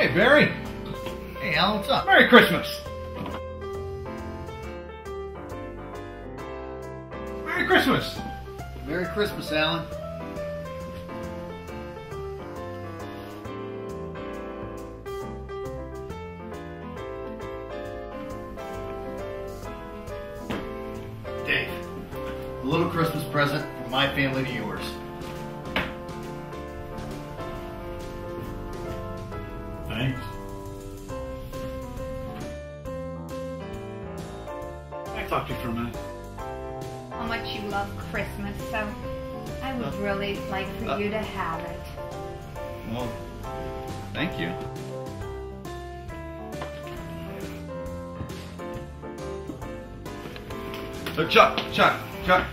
Hey, Barry. Hey, Alan, what's up? Merry Christmas. Merry Christmas. Merry Christmas, Alan. Dave, a little Christmas present from my family to yours. Thanks. I talked to you for a minute. how much you love Christmas, so I would really like for Uh. you to have it. Well, thank you. So Chuck, Chuck, Chuck.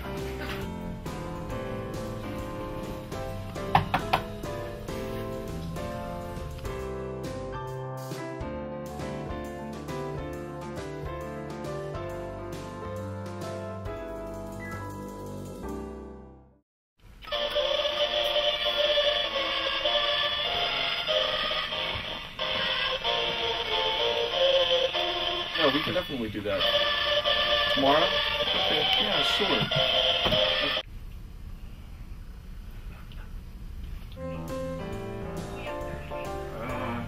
No, we can definitely do that. Tomorrow? Okay, yeah, sure. Uh,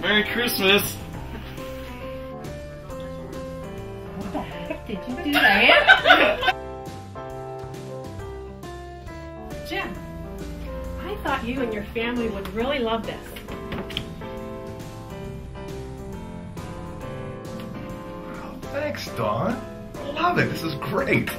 Merry Christmas! What the heck did you do that? Jim, I thought you and your family would really love this. Thanks, Dawn. I love it. This is great.